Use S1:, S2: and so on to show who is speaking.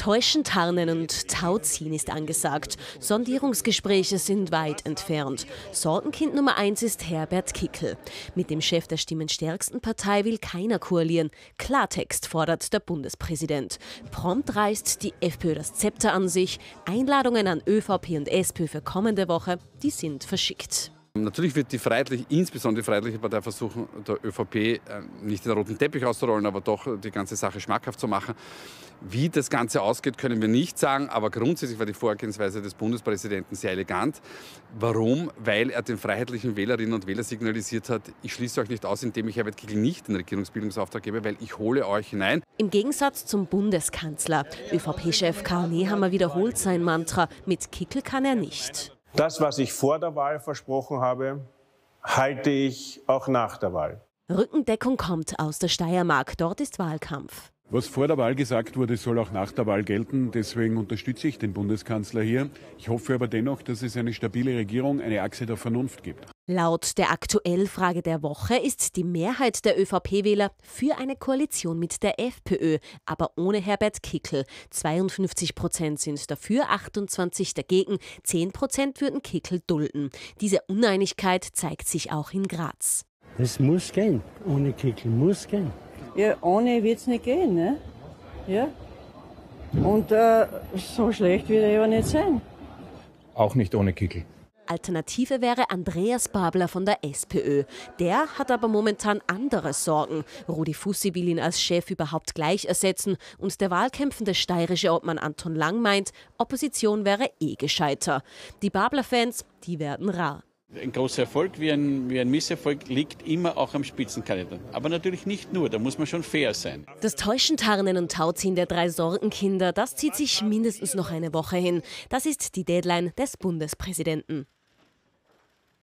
S1: Täuschen, Tarnen und Tauziehen ist angesagt. Sondierungsgespräche sind weit entfernt. Sorgenkind Nummer eins ist Herbert Kickel. Mit dem Chef der stimmenstärksten Partei will keiner koalieren. Klartext fordert der Bundespräsident. Prompt reißt die FPÖ das Zepter an sich. Einladungen an ÖVP und SPÖ für kommende Woche, die sind verschickt.
S2: Natürlich wird die Freiheitliche, insbesondere die Freiheitliche Partei versuchen, der ÖVP äh, nicht den roten Teppich auszurollen, aber doch die ganze Sache schmackhaft zu machen. Wie das Ganze ausgeht, können wir nicht sagen, aber grundsätzlich war die Vorgehensweise des Bundespräsidenten sehr elegant. Warum? Weil er den freiheitlichen Wählerinnen und Wählern signalisiert hat, ich schließe euch nicht aus, indem ich Herbert Kickl nicht den Regierungsbildungsauftrag gebe, weil ich hole euch hinein.
S1: Im Gegensatz zum Bundeskanzler. ÖVP-Chef Karl Nehammer wiederholt sein Mantra, mit Kickl kann er nicht.
S3: Das, was ich vor der Wahl versprochen habe, halte ich auch nach der Wahl.
S1: Rückendeckung kommt aus der Steiermark. Dort ist Wahlkampf.
S4: Was vor der Wahl gesagt wurde, soll auch nach der Wahl gelten. Deswegen unterstütze ich den Bundeskanzler hier. Ich hoffe aber dennoch, dass es eine stabile Regierung, eine Achse der Vernunft gibt.
S1: Laut der Aktuellfrage der Woche ist die Mehrheit der ÖVP-Wähler für eine Koalition mit der FPÖ, aber ohne Herbert Kickel. 52 Prozent sind dafür, 28 dagegen, 10 Prozent würden Kickel dulden. Diese Uneinigkeit zeigt sich auch in Graz.
S5: Es muss gehen. Ohne Kickel muss gehen.
S6: Ja, ohne wird es nicht gehen, ne? Ja. Und äh, so schlecht wird er ja nicht sein.
S7: Auch nicht ohne Kickel.
S1: Alternative wäre Andreas Babler von der SPÖ. Der hat aber momentan andere Sorgen. Rudi Fussi will ihn als Chef überhaupt gleich ersetzen und der wahlkämpfende steirische Obmann Anton Lang meint, Opposition wäre eh gescheiter. Die Babler-Fans, die werden rar.
S8: Ein großer Erfolg wie ein, wie ein Misserfolg liegt immer auch am Spitzenkandidaten. Aber natürlich nicht nur, da muss man schon fair sein.
S1: Das Täuschen, Tarnen und Tauziehen der drei Sorgenkinder, das zieht sich mindestens noch eine Woche hin. Das ist die Deadline des Bundespräsidenten.